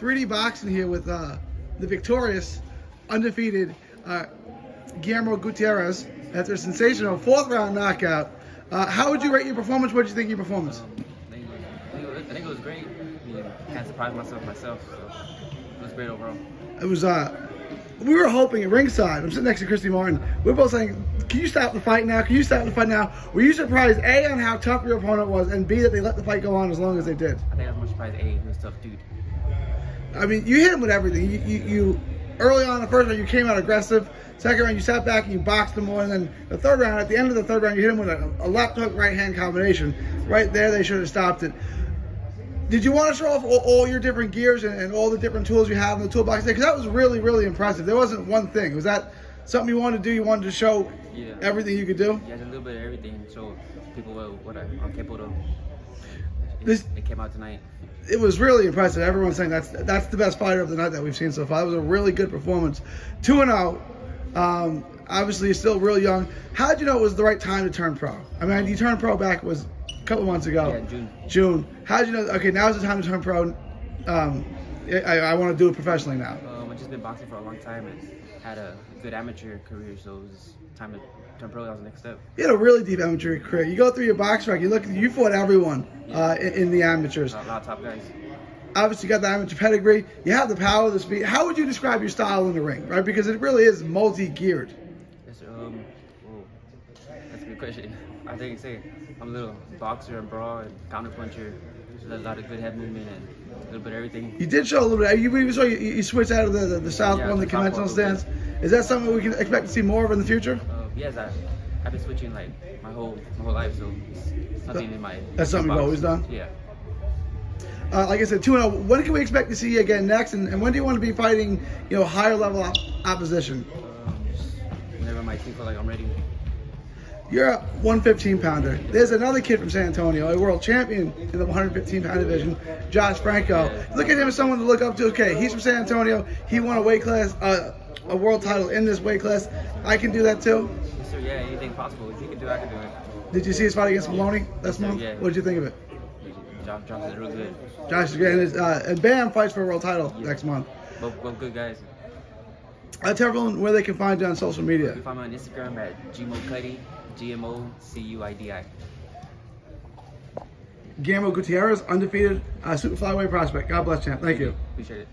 3D boxing here with uh, the victorious, undefeated uh, Guillermo Gutierrez after a sensational fourth round knockout. Uh, how would you rate your performance? What did you think of your performance? I think, it was, I think it was great. I mean, of surprised myself myself. So it was great overall. It was uh, we were hoping at ringside. I'm sitting next to Christy Martin. We are both saying, "Can you stop the fight now? Can you stop the fight now?" Were you surprised a on how tough your opponent was, and b that they let the fight go on as long as they did? I think I was more surprised. A, he was a tough dude. I mean, you hit him with everything. You, you, you early on in the first round, you came out aggressive. Second round, you sat back and you boxed him more. And then the third round, at the end of the third round, you hit him with a, a left hook, right hand combination. Right there, they should have stopped it. Did you want to show off all, all your different gears and, and, all the different tools you have in the toolbox? Because that was really, really impressive. There wasn't one thing. Was that something you wanted to do? You wanted to show yeah. everything you could do? Yeah, a little bit of everything. So people what, what I, I'm capable of. This, it came out tonight it was really impressive. Everyone's saying that's that's the best fighter of the night that we've seen so far. It was a really good performance. Two and zero. Um, obviously, you're still real young. How did you know it was the right time to turn pro? I mean, you turned pro back was a couple months ago. Yeah, June. June. How did you know? Okay, now's the time to turn pro. Um, I, I want to do it professionally now. Just been boxing for a long time and had a good amateur career, so it was time to turn pro. That was the next step. You had a really deep amateur career. You go through your BoxRec. You look. You fought everyone uh, in, in, the amateurs. A lot of top guys. Obviously, you got the amateur pedigree. You have the power, the speed. How would you describe your style in the ring, right? Because it really is multi-geared. Yes, um, that's a good question. I think say I'm a little boxer and brawl and counter puncher. There's a lot of good head movement and a little bit of everything. You did show a little bit. You, you saw you, you switched out of the the, the south yeah, one, the conventional stance. Is that something we can expect to see more of in the future? Uh, yes, I, I've been switching like my whole my whole life, so it's nothing in my. That's something you've always done. Yeah. Uh, like I said, 2 0. When can we expect to see you again next? And, and when do you want to be fighting, you know, higher level op opposition? Um, whenever my team feel like I'm ready. You're a 115 pounder. There's another kid from San Antonio, a world champion in the 115 pound division, Josh Franco. Look at him as someone to look up to. Okay, he's from San Antonio. He won a weight class, uh, a world title in this weight class. I can do that too. Sir. Yeah, anything possible. If he can do it, I can do it. Did you see his fight against Moloney last month? Yeah. What did you think of it? Josh, Josh is real good. Josh is good. And, uh, and Bam fights for a world title yeah. next month. Both, both good guys. Uh, tell everyone where they can find you on social media. You can find me on Instagram at GMO G-M-O-C-U-I-D-I. Guillermo Gutierrez, undefeated uh, super flyweight prospect. God bless, champ. Thank you. Appreciate it.